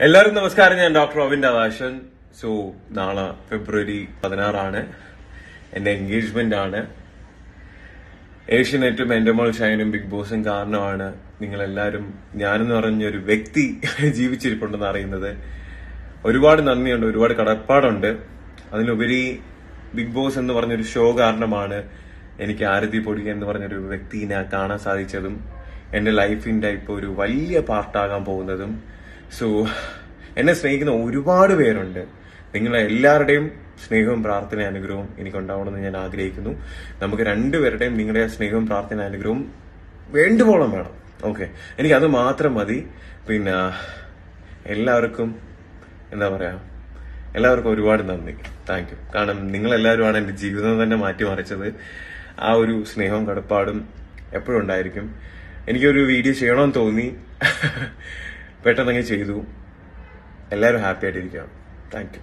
എല്ലാവർക്കും നമസ്കാരം. ഞാൻ ഡോക്ടർ റോബിൻ ദാശൻ സോ നാളെ ഫെബ്രുവരി പതിനാറാണ്. എന്റെ എൻഗേജ്മെന്റ് ആണ്. ഏഷ്യനെറ്റും എന്റെ മോൾ ഷൈനും ബിഗ് ബോസും കാരണമാണ് നിങ്ങൾ എല്ലാവരും ഞാനെന്ന് പറഞ്ഞൊരു വ്യക്തി ജീവിച്ചിരിപ്പുണ്ടെന്ന് അറിയുന്നത്. ഒരുപാട് നന്ദിയുണ്ട് ഒരുപാട് കടപ്പാടുണ്ട്. അതിലുപരി ബിഗ് ബോസ് എന്ന് പറഞ്ഞൊരു ഷോ കാരണമാണ് എനിക്ക് ആരതി പൊടി എന്ന് പറഞ്ഞൊരു വ്യക്തിനെ കാണാൻ സാധിച്ചതും എന്റെ ലൈഫിന്റെ ഇപ്പൊ ഒരു വലിയ പാർട്ടാകാൻ പോകുന്നതും. സോ എന്നെ സ്നേഹിക്കുന്ന ഒരുപാട് പേരുണ്ട്. നിങ്ങളെ എല്ലാവരുടെയും സ്നേഹവും പ്രാർത്ഥന അനുഗ്രഹവും എനിക്കുണ്ടാവണമെന്ന് ഞാൻ ആഗ്രഹിക്കുന്നു. നമുക്ക് രണ്ടുപേരുടെയും നിങ്ങളുടെ സ്നേഹവും പ്രാർത്ഥന അനുഗ്രഹവും വേണ്ടുവോളം വേണം. ഓക്കെ. എനിക്ക് അത് മാത്രം മതി. പിന്നെ എല്ലാവർക്കും എന്താ പറയാ എല്ലാവർക്കും ഒരുപാട് നന്ദി. Thank you. കാരണം നിങ്ങളെല്ലാവരുമാണ് എന്റെ ജീവിതം തന്നെ മാറ്റിമറിച്ചത്. ആ ഒരു സ്നേഹവും കടപ്പാടും എപ്പോഴും ഉണ്ടായിരിക്കും. എനിക്കൊരു വീഡിയോ ചെയ്യണമെന്ന് തോന്നി. പെട്ടെന്നങ്ങ് ചെയ്തു. എല്ലാവരും ഹാപ്പി ആയിട്ടിരിക്കാം താങ്ക് യു